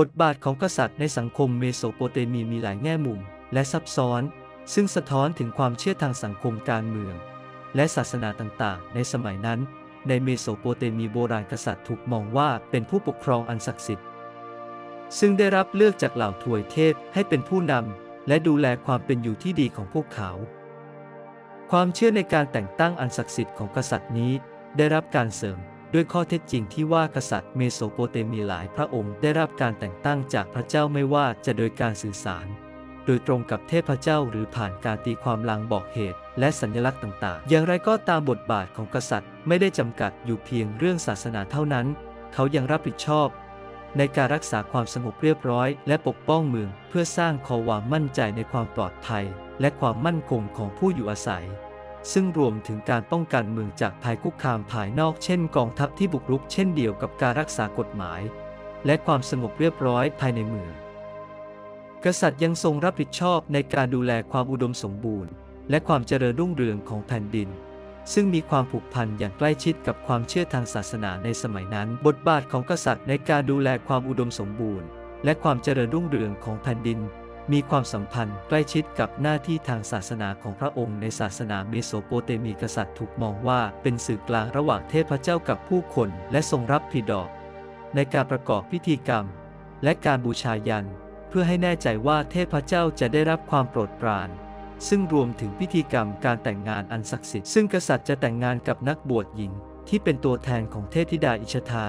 บทบาทของกษัตริย์ในสังคมเมโสโปเตเมียมีหลายแง่มุม และซับซ้อน ซึ่งสะท้อนถึงความเชื่อทางสังคมการเมือง และศาสนาต่างๆ ในสมัยนั้น ในเมโสโปเตเมียโบราณกษัตริย์ถูกมองว่าเป็นผู้ปกครองอันศักดิ์สิทธิ์ ซึ่งได้รับเลือกจากเหล่าทวยเทพให้เป็นผู้นำและดูแลความเป็นอยู่ที่ดีของพวกเขา ความเชื่อในการแต่งตั้งอันศักดิ์สิทธิ์ของกษัตริย์นี้ได้รับการเสริม ด้วยข้อเท็จจริงที่ว่ากษัตริย์เมโสโปเตเมียหลายพระองค์ได้รับการแต่งตั้งจากพระเจ้าไม่ว่าจะโดยการสื่อสาร โดยตรงกับเทพเจ้าหรือผ่านการตีความลางบอกเหตุ และสัญลักษณ์ต่างๆ อย่างไรก็ตามบทบาทของกษัตริย์ไม่ได้จำกัดอยู่เพียงเรื่องศาสนาเท่านั้น เขายังรับผิดชอบ ในการรักษาความสงบเรียบร้อย และปกป้องเมือง เพื่อสร้างความมั่นใจในความปลอดภัย และความมั่นคงของผู้อยู่อาศัย ซึ่งรวมถึงการป้องกันเมืองจากภัยคุกคามภายนอกเช่นกองทัพที่บุกรุกเช่นเดียวกับการรักษากฎหมาย และความสงบเรียบร้อยภายในเมือง กษัตริย์ยังทรงรับผิดชอบในการดูแลความอุดมสมบูรณ์ และความเจริญรุ่งเรืองของแผ่นดิน ซึ่งมีความผูกพันอย่างใกล้ชิดกับความเชื่อทางศาสนาในสมัยนั้น บทบาทของกษัตริย์ในการดูแลความอุดมสมบูรณ์ และความเจริญรุ่งเรืองของแผ่นดิน มีความสัมพันธ์ใกล้ชิดกับหน้าที่ทางศาสนาของพระองค์ในศาสนาเมโสโปเตเมียกษัตริย์ถูกมองว่าเป็นสื่อกลางระหว่างเทพเจ้ากับผู้คนและทรงรับผิดดอก ในการประกอบพิธีกรรม และการบูชายัน เพื่อให้แน่ใจว่าเทพเจ้าจะได้รับความโปรดปราน ซึ่งรวมถึงพิธีกรรมการแต่งงานอันศักดิ์สิทธิ์ซึ่งกษัตริย์จะแต่งงานกับนักบวชหญิง ที่เป็นตัวแทนของเทพธิดาอิชทา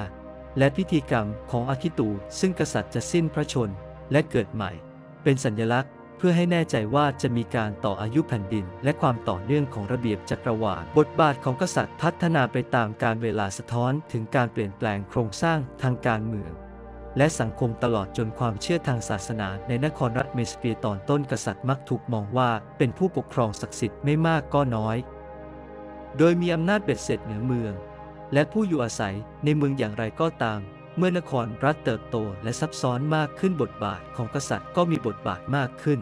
และพิธีกรรมของอาคิตู ซึ่งกษัตริย์จะสิ้นพระชนและเกิดใหม่ เป็นสัญลักษณ์เพื่อให้แน่ใจว่าจะมีการต่ออายุแผ่นดิน และความต่อเนื่องของระเบียบจักรวาล บทบาทของกษัตริย์พัฒนาไปตามการเวลาสะท้อนถึงการเปลี่ยนแปลงโครงสร้างทางการเมือง และสังคมตลอดจนความเชื่อทางศาสนา ในนครรัฐเมสเปียตอนต้นกษัตริย์มักถูกมองว่าเป็นผู้ปกครองศักดิ์สิทธิ์ไม่มากก็น้อย โดยมีอำนาจเบ็ดเสร็จเหนือเมือง และผู้อยู่อาศัยในเมืองอย่างไรก็ตาม เมื่อนครรัฐเติบโตและซับซ้อนมากขึ้นบทบาทของกษัตริย์ก็มีบทบาทมากขึ้น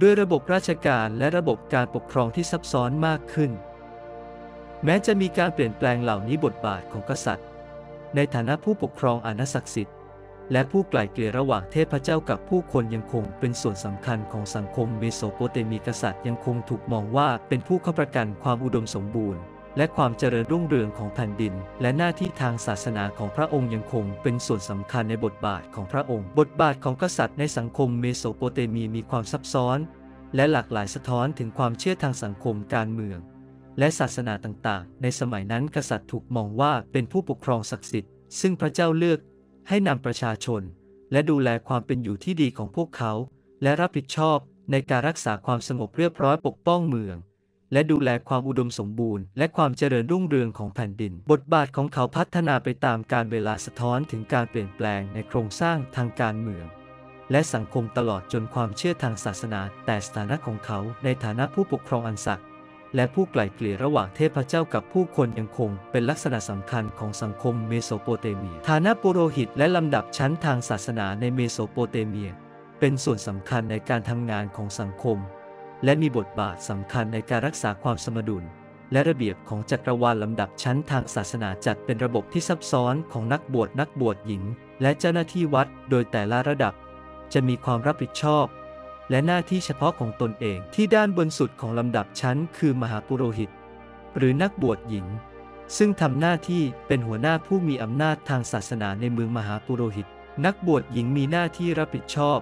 ด้วยระบบราชการและระบบการปกครองที่ซับซ้อนมากขึ้น แม้จะมีการเปลี่ยนแปลงเหล่านี้บทบาทของกษัตริย์ ในฐานะผู้ปกครองอันศักดิ์สิทธิ์และผู้ไกล่เกลี่ยระหว่างเทพเจ้ากับผู้คนยังคงเป็นส่วนสำคัญของสังคมเมโสโปเตเมียกษัตริย์ยังคงถูกมองว่าเป็นผู้ค้ำประกันความอุดมสมบูรณ์ และความเจริญรุ่งเรืองของแผ่นดิน และหน้าที่ทางศาสนาของพระองค์ยังคงเป็นส่วนสำคัญในบทบาทของพระองค์ บทบาทของกษัตริย์ในสังคมเมโสโปเตเมียมีความซับซ้อน และหลากหลายสะท้อนถึงความเชื่อทางสังคมการเมือง และศาสนาต่างๆ ในสมัยนั้นกษัตริย์ถูกมองว่าเป็นผู้ปกครองศักดิ์สิทธิ์ ซึ่งพระเจ้าเลือกให้นำประชาชน และดูแลความเป็นอยู่ที่ดีของพวกเขา และรับผิดชอบในการรักษาความสงบเรียบร้อยปกป้องเมือง และดูแลความอุดมสมบูรณ์ และความเจริญรุ่งเรืองของแผ่นดิน บทบาทของเขาพัฒนาไปตามกาลเวลาสะท้อนถึงการเปลี่ยนแปลงในโครงสร้างทางการเมือง และสังคมตลอดจนความเชื่อทางศาสนา แต่สถานะของเขาในฐานะผู้ปกครองอันศักดิ์สิทธิ์และผู้ไกล่เกลี่ยระหว่างเทพเจ้ากับผู้คนยังคงเป็นลักษณะสำคัญของสังคมเมโสโปเตเมีย ฐานะปุโรหิตและลำดับชั้นทางศาสนาในเมโสโปเตเมีย เป็นส่วนสำคัญในการทำงานของสังคม และมีบทบาทสำคัญในการรักษาความสมดุล และระเบียบของจักรวาลลำดับชั้นทางศาสนาจัดเป็นระบบที่ซับซ้อนของนักบวชนักบวชหญิง และเจ้าหน้าที่วัด โดยแต่ละระดับ จะมีความรับผิดชอบ และหน้าที่เฉพาะของตนเองที่ด้านบนสุดของลำดับชั้น คือมหาปุโรหิต หรือนักบวชหญิง ซึ่งทำหน้าที่เป็นหัวหน้าผู้มีอำนาจทางศาสนาในเมืองมหาปุโรหิต นักบวชหญิงมีหน้าที่รับผิดชอบ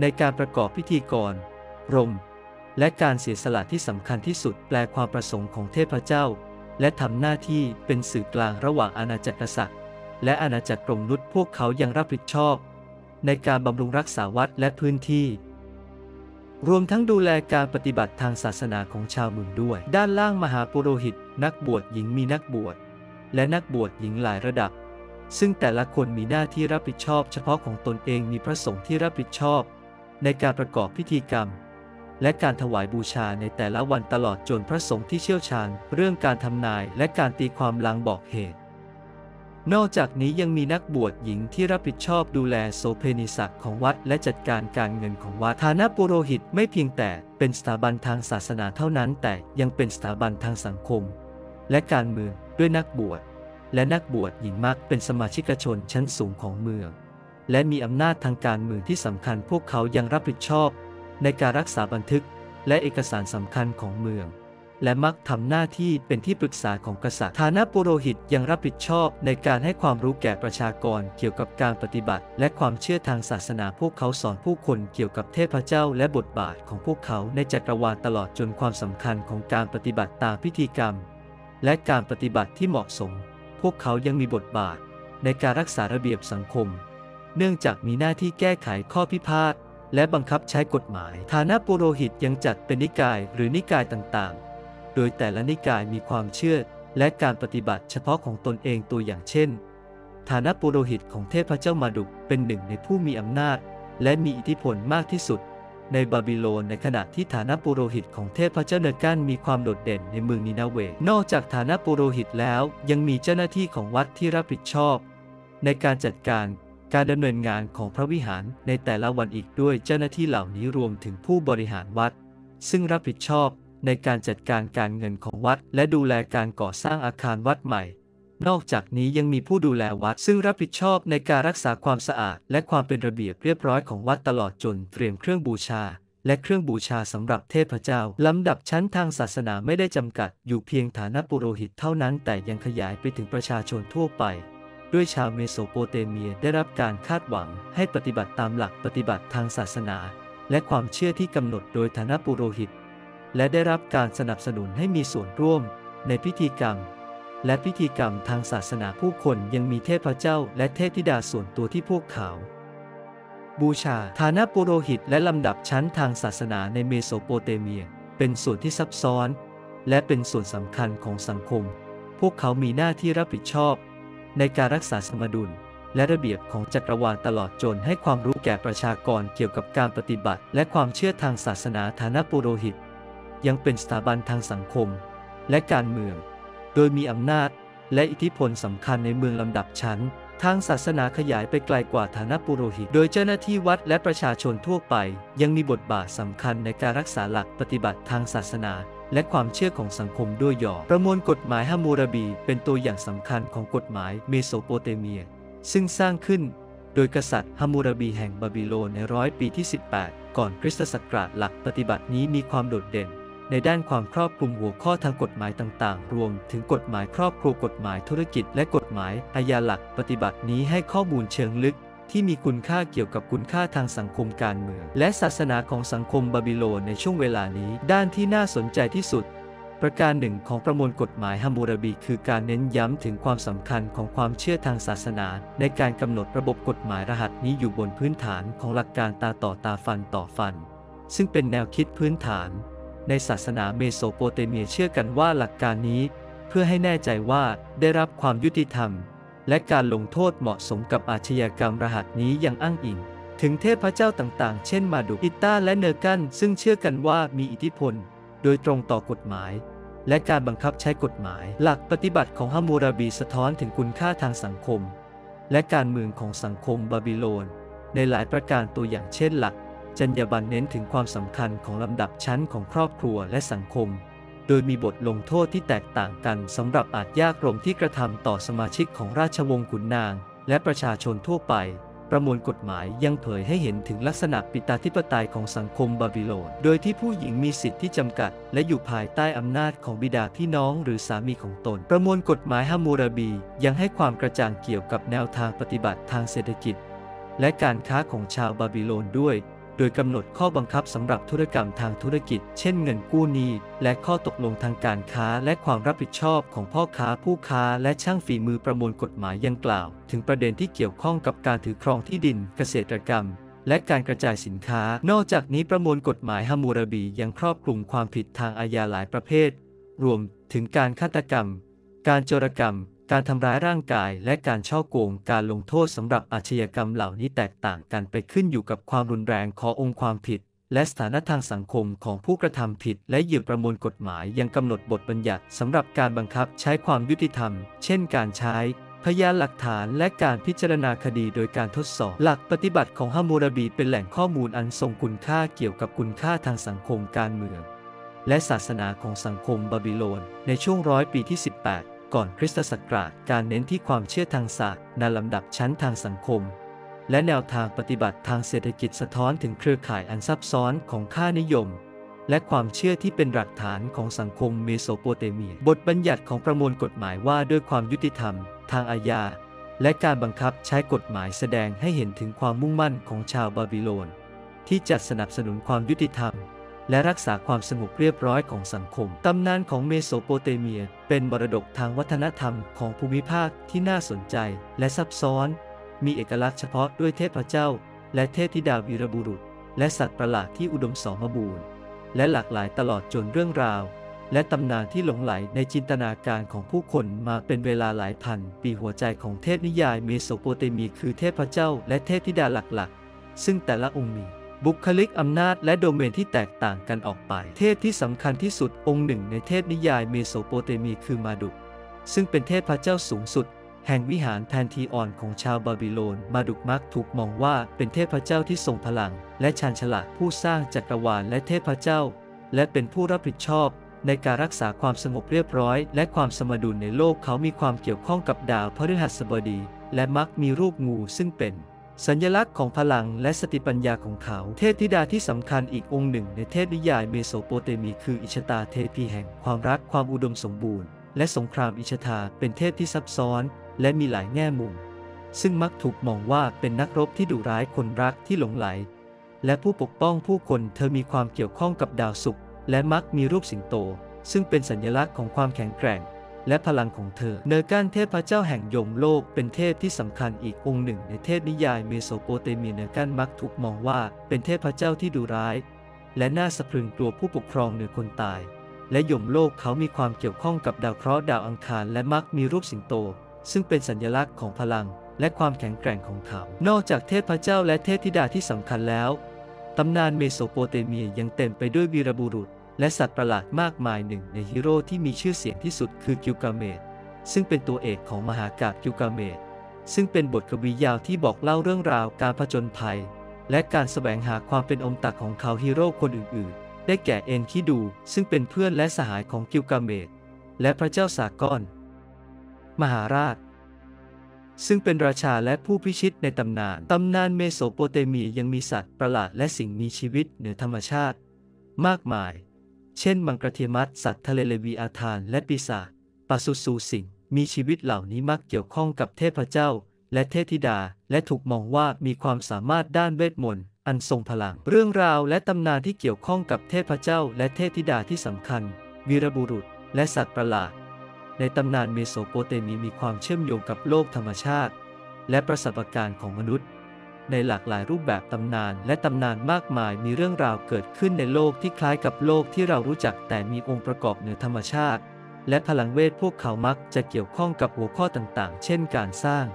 ในการประกอบพิธีกรรม และการเสียสละที่สำคัญที่สุดแปลความประสงค์ของเทพเจ้า และทำหน้าที่เป็นสื่อกลางระหว่างอาณาจักรกษัตริย์ และอาณาจักรกรมนุษย์พวกเขายังรับผิดชอบ ในการบำรุงรักษาวัดและพื้นที่ รวมทั้งดูแลการปฏิบัติทางศาสนาของชาวเมืองด้วย ด้านล่างมหาปุโรหิต นักบวชหญิงมีนักบวชและนักบวชหญิงหลายระดับ ซึ่งแต่ละคนมีหน้าที่รับผิดชอบ เฉพาะของตนเองมีพระสงฆ์ที่รับผิดชอบ ในการประกอบพิธีกรรม และการถวายบูชาในแต่ละวันตลอดจนพระสงฆ์ที่เชี่ยวชาญ เรื่องการทำนายและการตีความลางบอกเหตุ นอกจากนี้ยังมีนักบวชหญิงที่รับผิดชอบดูแลโสเพณีศักดิ์ของวัด และจัดการการเงินของวัดฐานะปุโรหิตไม่เพียงแต่เป็นสถาบันทางศาสนาเท่านั้น แต่ยังเป็นสถาบันทางสังคม และการเมืองด้วยนักบวชและนักบวชหญิงมักเป็นสมาชิกชนชั้นสูงของเมือง และมีอำนาจทางการเมืองที่สำคัญพวกเขายังรับผิดชอบ ในการรักษาบันทึกและเอกสารสำคัญของเมือง และมักทำหน้าที่เป็นที่ปรึกษาของกษัตริย์ฐานะปุโรหิตยังรับผิดชอบในการให้ความรู้แก่ประชากรเกี่ยวกับการปฏิบัติ และความเชื่อทางศาสนาพวกเขาสอนผู้คนเกี่ยวกับเทพเจ้าและบทบาทของพวกเขาในจักรวาลตลอดจนความสำคัญของการปฏิบัติตามพิธีกรรม และการปฏิบัติที่เหมาะสม พวกเขายังมีบทบาท ในการรักษาระเบียบสังคม เนื่องจากมีหน้าที่แก้ไขข้อพิพาท และบังคับใช้กฎหมาย ฐานะปุโรหิตยังจัดเป็นนิกายหรือนิกายต่างๆ โดยแต่ละนิกายมีความเชื่อและการปฏิบัติเฉพาะของตนเองตัวอย่างเช่น ฐานะปุโรหิตของเทพเจ้ามาดุกเป็นหนึ่งในผู้มีอำนาจ และมีอิทธิพลมากที่สุด ในบาบิโลนในขณะที่ฐานะปุโรหิตของเทพเจ้าเนกันมีความโดดเด่นในเมืองนินาเวนอกจากฐานะปุโรหิตแล้วยังมีเจ้าหน้าที่ของวัดที่รับผิดชอบ ในการจัดการ การดำเนินงานของพระวิหารในแต่ละวันอีกด้วยเจ้าหน้าที่เหล่านี้รวมถึงผู้บริหารวัด ซึ่งรับผิดชอบในการจัดการการเงินของวัด และดูแลการก่อสร้างอาคารวัดใหม่ นอกจากนี้ยังมีผู้ดูแลวัด ซึ่งรับผิดชอบในการรักษาความสะอาด และความเป็นระเบียบเรียบร้อยของวัดตลอดจนเตรียมเครื่องบูชา และเครื่องบูชาสำหรับเทพเจ้า ลำดับชั้นทางศาสนาไม่ได้จำกัด อยู่เพียงฐานะปุโรหิตเท่านั้น แต่ยังขยายไปถึงประชาชนทั่วไป ด้วยชาวเมโสโปเตเมียได้รับการคาดหวังให้ปฏิบัติตามหลักปฏิบัติทางศาสนา และความเชื่อที่กำหนดโดยฐานะปุโรหิต และได้รับการสนับสนุนให้มีส่วนร่วมในพิธีกรรม และพิธีกรรมทางศาสนาผู้คนยังมีเทพเจ้า และเทพธิดาส่วนตัวที่พวกเขาบูชาฐานะปุโรหิตและลำดับชั้นทางศาสนาในเมโสโปเตเมีย เป็นส่วนที่ซับซ้อน และเป็นส่วนสำคัญของสังคม พวกเขามีหน้าที่รับผิดชอบ ในการรักษาสมดุล และระเบียบของจักรวาลตลอดจนให้ความรู้แก่ประชากรเกี่ยวกับการปฏิบัติ และความเชื่อทางศาสนาฐานะปุโรหิต ยังเป็นสถาบันทางสังคม และการเมือง โดยมีอำนาจและอิทธิพลสำคัญในเมืองลำดับชั้นทางศาสนาขยายไปไกลกว่าฐานะปุโรหิต โดยเจ้าหน้าที่วัดและประชาชนทั่วไป ยังมีบทบาทสำคัญในการรักษาหลักปฏิบัติทางศาสนา และความเชื่อของสังคมด้วยหยอประมวลกฎหมายฮัมมูราบี เป็นตัวอย่างสำคัญของกฎหมายเมโสโปเตเมีย ซึ่งสร้างขึ้นโดยกษัตริย์ฮัมมูราบีแห่งบาบิโลนในร้อยปีที่ 18 ก่อนคริสตศักราชหลักปฏิบัตินี้มีความโดดเด่น ในด้านความครอบคลุมหัวข้อทางกฎหมายต่างๆ รวมถึงกฎหมายครอบครัวกฎหมายธุรกิจและกฎหมายอาญาหลักปฏิบัตินี้ให้ข้อมูลเชิงลึก ที่มีคุณค่าเกี่ยวกับคุณค่าทางสังคมการเมือง และศาสนาของสังคมบาบิโลนในช่วงเวลานี้ ด้านที่น่าสนใจที่สุด ประการหนึ่งของประมวลกฎหมายฮัมมูราบี คือการเน้นย้ำถึงความสำคัญของความเชื่อทางศาสนา ในการกำหนดระบบกฎหมายรหัสนี้อยู่บนพื้นฐานของหลักการตาต่อตาฟันต่อฟัน ซึ่งเป็นแนวคิดพื้นฐาน ในศาสนาเมโสโปเตเมียเชื่อกันว่าหลักการนี้ เพื่อให้แน่ใจว่าได้รับความยุติธรรม และการลงโทษเหมาะสมกับอาชญากรรมรหัสนี้ยังอ้างอิง ถึงเทพเจ้าต่างๆ เช่นมาดุอิตาและเนอร์กัน ซึ่งเชื่อกันว่ามีอิทธิพล โดยตรงต่อกฎหมาย และการบังคับใช้กฎหมาย หลักปฏิบัติของฮัมมูราบีสะท้อนถึงคุณค่าทางสังคม และการเมืองของสังคมบาบิโลน ในหลายประการตัวอย่างเช่นหลักจรรยาบรรณเน้นถึงความสำคัญของลำดับชั้นของครอบครัวและสังคม ดยมีบทลงโทษที่แตกต่างกันสำหรับอาจยากรมที่กระทำต่อสมาชิกของราชวงศ์ขุนนาง และประชาชนทั่วไป ประมวลกฎหมายยังเผยให้เห็นถึงลักษณะปิตาธิปไตยของสังคมบาบิโลน โดยที่ผู้หญิงมีสิทธิที่จำกัด และอยู่ภายใต้อำนาจของบิดาพี่น้องหรือสามีของตน ประมวลกฎหมายฮัมมูราบียังให้ความกระจ่างเกี่ยวกับแนวทางปฏิบัติทางเศรษฐกิจ และการค้าของชาวบาบิโลนด้วย โดยกำหนดข้อบังคับสำหรับธุรกรรมทางธุรกิจ เช่นเงินกู้หนี้ และข้อตกลงทางการค้าและความรับผิดชอบของพ่อค้าผู้ค้าและช่างฝีมือประมวลกฎหมายยังกล่าว ถึงประเด็นที่เกี่ยวข้องกับการถือครองที่ดินเกษตรกรรมและการกระจายสินค้า นอกจากนี้ประมวลกฎหมายฮัมมูราบียังครอบคลุมความผิดทางอาญาหลายประเภท รวมถึงการฆาตกรรม การโจรกรรม การทำร้ายร่างกายและการช่อโกงการลงโทษสำหรับอาชญากรรมเหล่านี้แตกต่างกันไปขึ้นอยู่กับความรุนแรงขององค์ความผิด และสถานะทางสังคมของผู้กระทำผิด และเหยื่อประมวลกฎหมายยังกำหนดบทบัญญัติสำหรับการบังคับใช้ความยุติธรรม เช่น การใช้พยานหลักฐานและการพิจารณาคดีโดยการทดสอบ หลักปฏิบัติของฮัมมูราบีเป็นแหล่งข้อมูลอันทรงคุณค่าเกี่ยวกับคุณค่าทางสังคมการเมือง และศาสนาของสังคมบาบิโลนในช่วงร้อยปีที่ 18 ก่อนคริสตศักราชการเน้นที่ความเชื่อทางศาสตร์ในลำดับชั้นทางสังคม และแนวทางปฏิบัติทางเศรษฐกิจสะท้อนถึงเครือข่ายอันซับซ้อนของค่านิยม และความเชื่อที่เป็นหลักฐานของสังคมเมโสโปเตเมีย บทบัญญัติของประมวลกฎหมายว่าด้วยความยุติธรรม ทางอาญา และการบังคับใช้กฎหมายแสดงให้เห็นถึงความมุ่งมั่นของชาวบาบิโลน ที่จะสนับสนุนความยุติธรรม และรักษาความสงบเรียบร้อยของสังคม ตำนานของเมโสโปเตเมีย เป็นมรดกทางวัฒนธรรมของภูมิภาคที่น่าสนใจและซับซ้อน มีเอกลักษณ์เฉพาะด้วยเทพเจ้า และเทพธิดาวีรบุรุษ และสัตว์ประหลาดที่อุดมสมบูรณ์ และหลากหลายตลอดจนเรื่องราว และตำนานที่หลงใหลในจินตนาการของผู้คนมาเป็นเวลาหลายพัน ปีหัวใจของเทพนิยายเมโสโปเตเมียคือเทพเจ้า และเทพธิดาหลักๆ ซึ่งแต่ละองค์มี บุคลิกอำนาจและโดเมนที่แตกต่างกันออกไป เทพที่สำคัญที่สุดองค์หนึ่งในเทพนิยายเมโสโปเตเมียคือมาร์ดุก ซึ่งเป็นเทพพระเจ้าสูงสุด แห่งวิหารแพนทีออนของชาวบาบิโลน มาร์ดุกมักถูกมองว่าเป็นเทพพระเจ้าที่ทรงพลัง และชาญฉลาดผู้สร้างจักรวาลและเทพพระเจ้า และเป็นผู้รับผิดชอบ ในการรักษาความสงบเรียบร้อย และความสมดุลในโลกเขามีความเกี่ยวข้องกับดาวพฤหัสบดี และมักมีรูปงูซึ่งเป็น สัญลักษณ์ของพลังและสติปัญญาของเขา เทพธิดาที่สำคัญอีกองค์หนึ่งในเทพนิยายเมโสโปเตเมียคืออิชตาร์เทพีแห่งความรักความอุดมสมบูรณ์ และสงครามอิชตาร์เป็นเทพที่ซับซ้อน และมีหลายแง่มุม ซึ่งมักถูกมองว่าเป็นนักรบที่ดุร้ายคนรักที่หลงใหล และผู้ปกป้องผู้คนเธอมีความเกี่ยวข้องกับดาวศุกร์และมักมีรูปสิงโต ซึ่งเป็นสัญลักษณ์ของความแข็งแกร่ง และพลังของเธอ เนอร์กัลเทพเจ้าแห่งยมโลก เป็นเทพที่สำคัญอีกองค์หนึ่งในเทพนิยายเมโสโปเตเมียเนอร์กัลมักถูกมองว่าเป็นเทพเจ้าที่ดุร้าย และน่าสะพรึงกลัวผู้ปกครองเหนือคนตาย และยมโลกเขามีความเกี่ยวข้องกับดาวเคราะห์ดาวอังคารและมักมีรูปสิงโต ซึ่งเป็นสัญลักษณ์ของพลัง และความแข็งแกร่งของเขา นอกจากเทพเจ้าและเทพธิดาที่สำคัญแล้วตำนานเมโสโปเตเมียยังเต็มไปด้วยวีรบุรุษ และสัตว์ประหลาดมากมายหนึ่งในฮีโร่ที่มีชื่อเสียงที่สุดคือกิลกาเมชซึ่งเป็นตัวเอกของมหากาพย์กิลกาเมชซึ่งเป็นบทกวียาวที่บอกเล่าเรื่องราวการผจญภัย และการแสวงหาความเป็นอมตะของเขาฮีโร่คนอื่น ๆ ได้แก่เอ็นคิดู ซึ่งเป็นเพื่อนและสหายของกิลกาเมชและพระเจ้าซาร์กอนมหาราช ซึ่งเป็นราชาและผู้พิชิตในตำนาน ตำนานเมโสโปเตเมียยังมีสัตว์ประหลาดและสิ่งมีชีวิตเหนือธรรมชาติ มากมาย เช่น มังกรเทียแมทสัตว์ทะเลเลวีอาธาน และปีศาจปาซูซูสิ่งมีชีวิตเหล่านี้มักเกี่ยวข้องกับเทพเจ้า และเทพธิดา และถูกมองว่ามีความสามารถด้านเวทมนต์อันทรงพลัง เรื่องราวและตำนานที่เกี่ยวข้องกับเทพเจ้า และเทพธิดาที่สำคัญ วีรบุรุษ และสัตว์ประหลาด ในตำนานเมโสโปเตเมียมีความเชื่อมโยงกับโลกธรรมชาติ และประสบการณ์ของมนุษย์ ในหลากหลายรูปแบบตำนาน และตำนานมากมายมีเรื่องราวเกิดขึ้นในโลกที่คล้ายกับโลกที่เรารู้จักแต่มีองค์ประกอบเหนือธรรมชาติ และพลังเวทพวกเขามักจะเกี่ยวข้องกับหัวข้อต่างๆ เช่นการสร้าง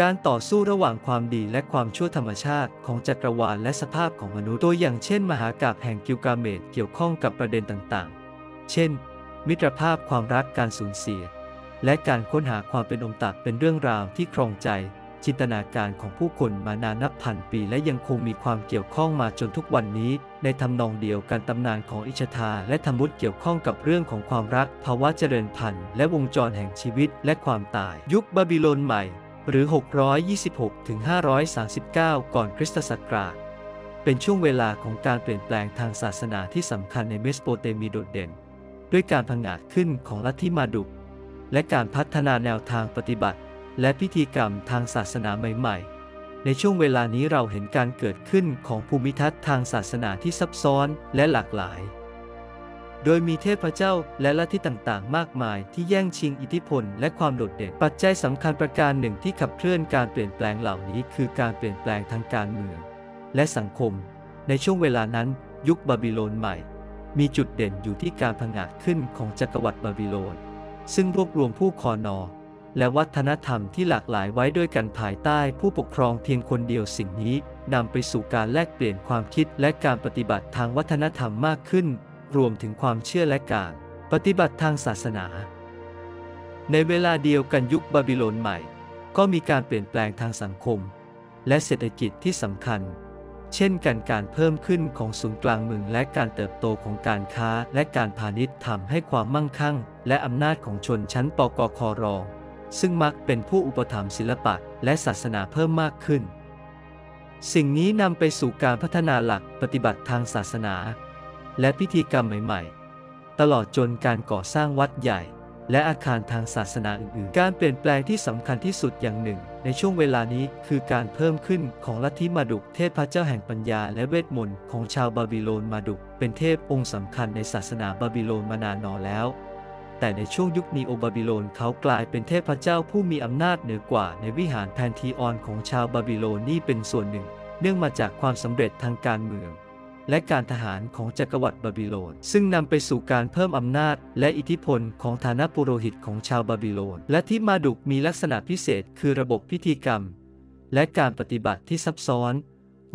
การต่อสู้ระหว่างความดีและความชั่วธรรมชาติของจักรวาลและสภาพของมนุษย์ตัวอย่างเช่น มหากาพย์แห่งกิลกาเมดเกี่ยวข้องกับประเด็นต่างๆ เช่น มิตรภาพความรักการสูญเสีย และการค้นหาความเป็นองค์ตักเป็นเรื่องราวที่ครองใจ จินตนาการของผู้คนมานานนับพันปีและยังคงมีความเกี่ยวข้องมาจนทุกวันนี้ ในทำนองเดียวกันตำนานของอิชทาและธรรมุตเกี่ยวข้องกับเรื่องของความรัก ภาวะเจริญพันธุ์และวงจรแห่งชีวิตและความตาย ยุคบาบิโลนใหม่ หรือ 626ถึง539 ก่อนคริสตศักราช เป็นช่วงเวลาของการเปลี่ยนแปลงทางศาสนาที่สำคัญในเมสโปเตเมียโดดเด่น ด้วยการพังอาจขึ้นของลัทธิมาดุกและการพัฒนาแนวทางปฏิบัติ และพิธีกรรมทางศาสนาใหม่ ๆ ในช่วงเวลานี้เราเห็นการเกิดขึ้นของภูมิทัศน์ทางศาสนาที่ซับซ้อนและหลากหลาย โดยมีเทพเจ้าและลัทธิต่างๆ มากมายที่แย่งชิงอิทธิพลและความโดดเด่น ปัจจัยสำคัญประการหนึ่งที่ขับเคลื่อนการเปลี่ยนแปลงเหล่านี้คือการเปลี่ยนแปลงทางการเมือง และสังคม ในช่วงเวลานั้น ยุคบาบิโลนใหม่ มีจุดเด่นอยู่ที่การผงาดขึ้นของจักรวรรดิบาบิโลนซึ่งรวบรวมผู้คอนอ และวัฒนธรรมที่หลากหลายไว้ด้วยกันภายใต้ผู้ปกครองเพียงคนเดียวสิ่งนี้นำไปสู่การแลกเปลี่ยนความคิดและการปฏิบัติทางวัฒนธรรมมากขึ้น รวมถึงความเชื่อและการปฏิบัติทางศาสนา ในเวลาเดียวกันยุคบาบิโลนใหม่ ก็มีการเปลี่ยนแปลงทางสังคม และเศรษฐกิจที่สำคัญ เช่นกันการเพิ่มขึ้นของศูนย์กลางเมืองและการเติบโตของการค้าและการพาณิชย์ทำให้ความมั่งคั่ง และอำนาจของชนชั้นปกครอง ซึ่งมักเป็นผู้อุปถัมภ์ศิลปะและศาสนาเพิ่มมากขึ้น สิ่งนี้นำไปสู่การพัฒนาหลักปฏิบัติทางศาสนา และพิธีกรรมใหม่ๆ ตลอดจนการก่อสร้างวัดใหญ่ และอาคารทางศาสนาอื่นๆ การเปลี่ยนแปลงที่สำคัญที่สุดอย่างหนึ่ง ในช่วงเวลานี้คือการเพิ่มขึ้นของลัทธิมาดุกเทพพระเจ้าแห่งปัญญาและเวทมนต์ของชาวบาบิโลนมาดุกเป็นเทพองค์สำคัญในศาสนาบาบิโลนมานานนอแล้ว แต่ในช่วงยุคนีโอบาบิโลนเขากลายเป็นเทพเจ้าผู้มีอำนาจเหนือกว่าในวิหารแพนทีออนของชาวบาบิโลนนี่เป็นส่วนหนึ่ง เนื่องมาจากความสำเร็จทางการเมือง และการทหารของจักรวรรดิบาบิโลน ซึ่งนำไปสู่การเพิ่มอำนาจ และอิทธิพลของฐานะปุโรหิตของชาวบาบิโลน และที่มาร์ดุกมีลักษณะพิเศษคือระบบพิธีกรรม และการปฏิบัติที่ซับซ้อน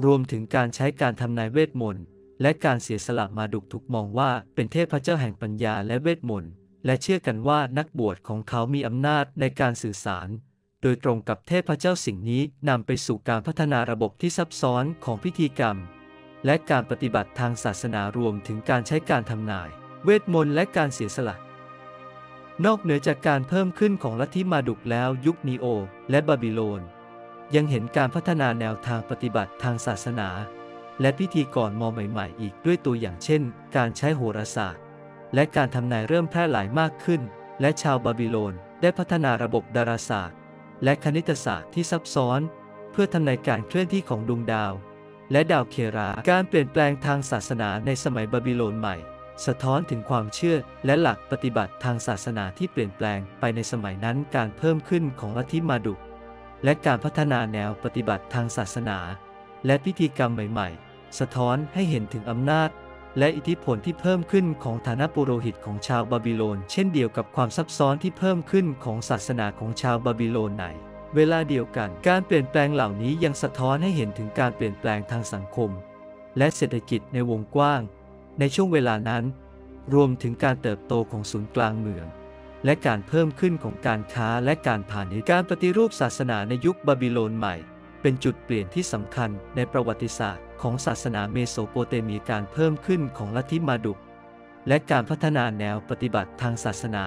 รวมถึงการใช้การทำนายเวทมนต์และการเสียสละมาดุกถูกมองว่าเป็นเทพเจ้าแห่งปัญญาและเวทมนต์ และเชื่อกันว่านักบวชของเขามีอำนาจในการสื่อสาร โดยตรงกับเทพเจ้าสิ่งนี้นำไปสู่การพัฒนาระบบที่ซับซ้อนของพิธีกรรม และการปฏิบัติทางศาสนารวมถึงการใช้การทำนาย เวทมนต์และการเสียสละนอกเหนือจากการเพิ่มขึ้นของลัทธิมาดุกแล้วยุคนีโอ และบาบิโลน ยังเห็นการพัฒนาแนวทางปฏิบัติทางศาสนา และพิธีกรมอใหม่ ๆ อีกด้วยตัวอย่างเช่น การใช้โหราศาสตร์ และการทำนายเริ่มแพร่หลายมากขึ้น และชาวบาบิโลนได้พัฒนาระบบดาราศาสตร์ และคณิตศาสตร์ที่ซับซ้อน เพื่อทำนายการเคลื่อนที่ของดวงดาว และดาวเครา การเปลี่ยนแปลงทางศาสนาในสมัยบาบิโลนใหม่ สะท้อนถึงความเชื่อและหลักปฏิบัติทางศาสนาที่เปลี่ยนแปลงไปในสมัยนั้นการเพิ่มขึ้นของลัทธิมาดุกและการพัฒนาแนวปฏิบัติทางศาสนา และพิธีกรรมใหม่ ๆ สะท้อนให้เห็นถึงอำนาจ และอิทธิพลที่เพิ่มขึ้นของฐานะปุโรหิตของชาวบาบิโลน เช่นเดียวกับความซับซ้อนที่เพิ่มขึ้นของศาสนาของชาวบาบิโลนในเวลาเดียวกัน การเปลี่ยนแปลงเหล่านี้ยังสะท้อนให้เห็นถึงการเปลี่ยนแปลงทางสังคม และเศรษฐกิจในวงกว้าง ในช่วงเวลานั้น รวมถึงการเติบโตของศูนย์กลางเมือง และการเพิ่มขึ้นของการค้าและการพาณิชย์การปฏิรูปศาสนาในยุคบาบิโลนใหม่ เป็นจุดเปลี่ยนที่สำคัญในประวัติศาสตร์ ของศาสนาเมโสโปเตเมียการเพิ่มขึ้นของลัทธิมาร์ดุก และการพัฒนาแนวปฏิบัติทางศาสนา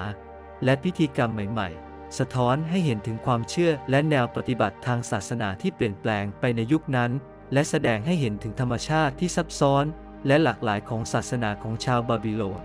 และพิธีกรรมใหม่ ๆ สะท้อนให้เห็นถึงความเชื่อและแนวปฏิบัติทางศาสนาที่เปลี่ยนแปลงไปในยุคนั้น และแสดงให้เห็นถึงธรรมชาติที่ซับซ้อน และหลากหลายของศาสนาของชาวบาบิโลน